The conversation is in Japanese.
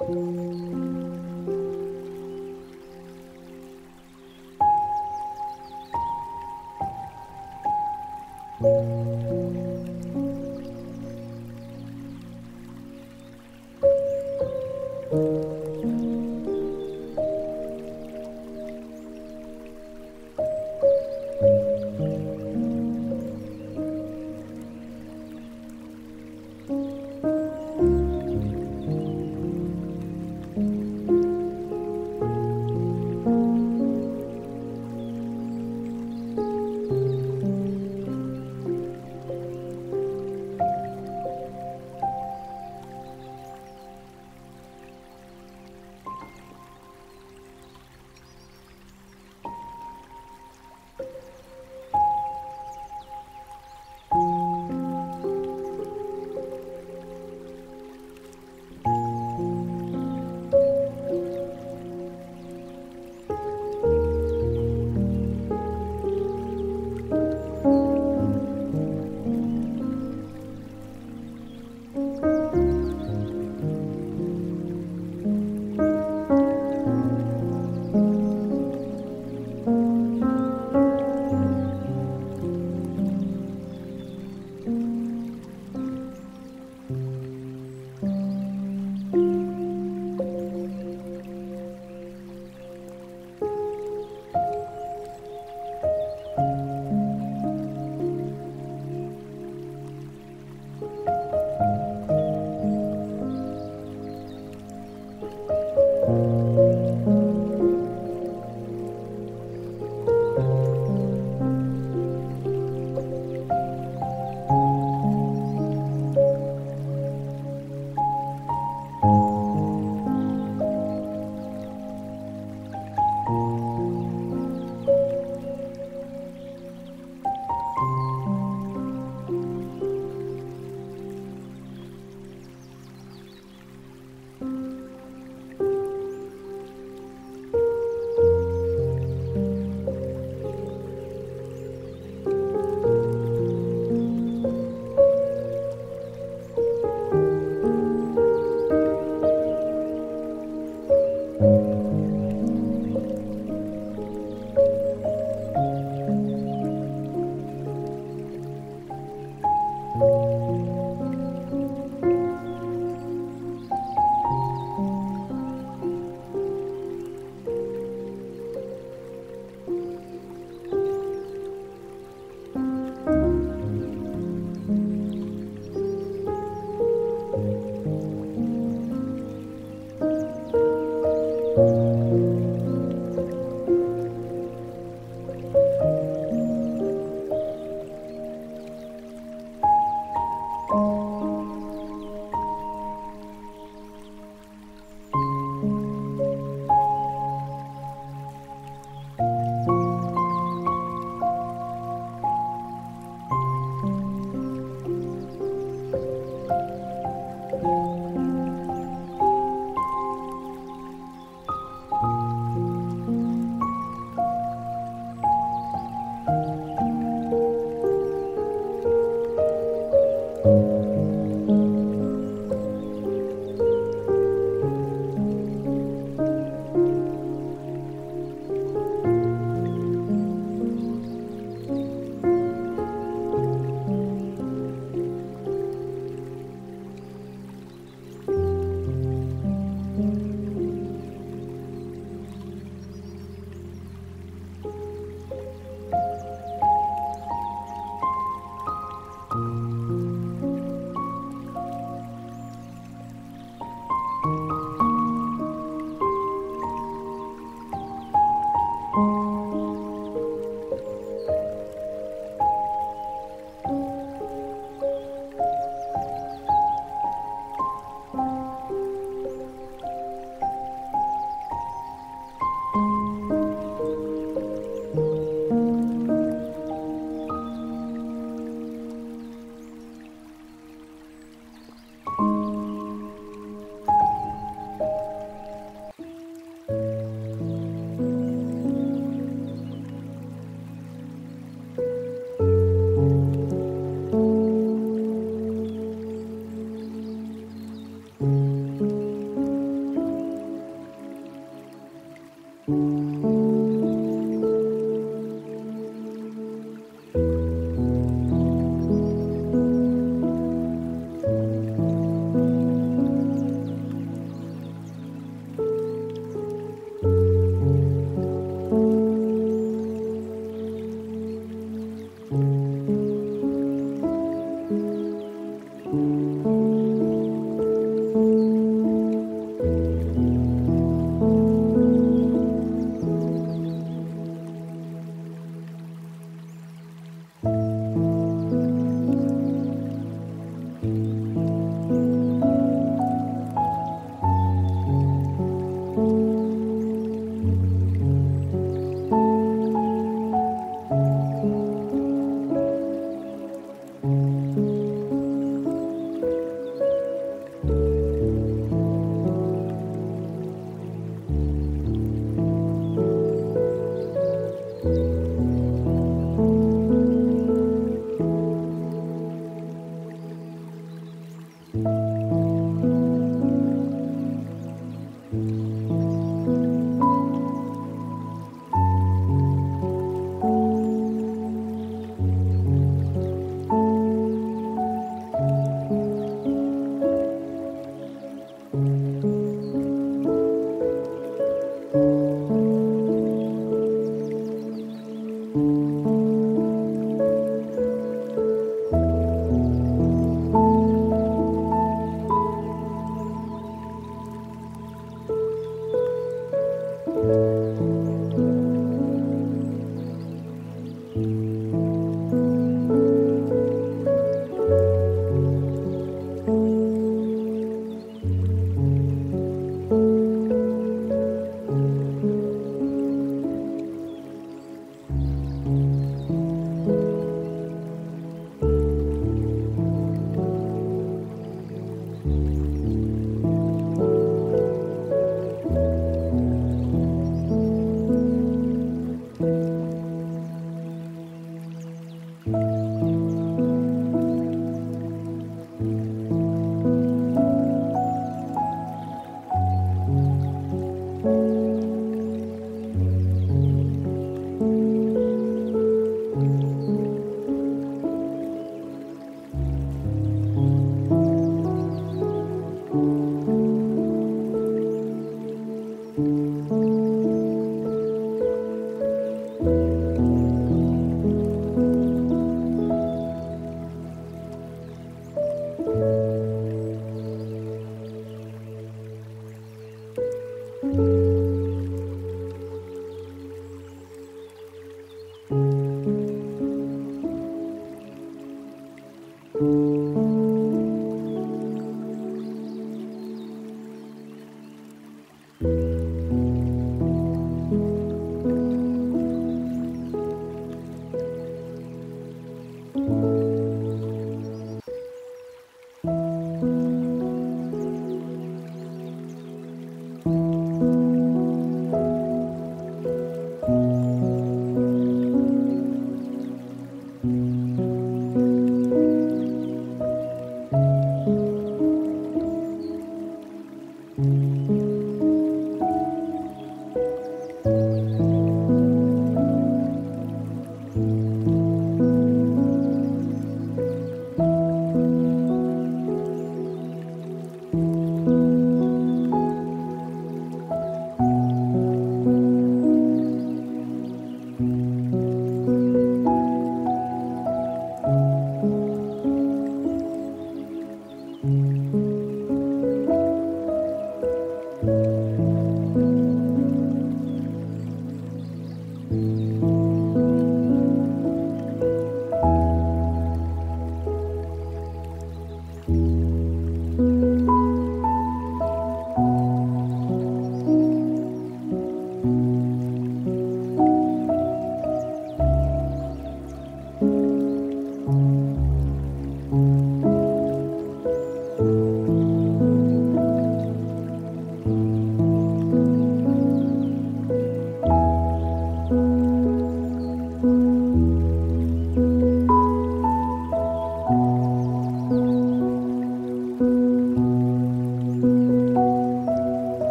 うん。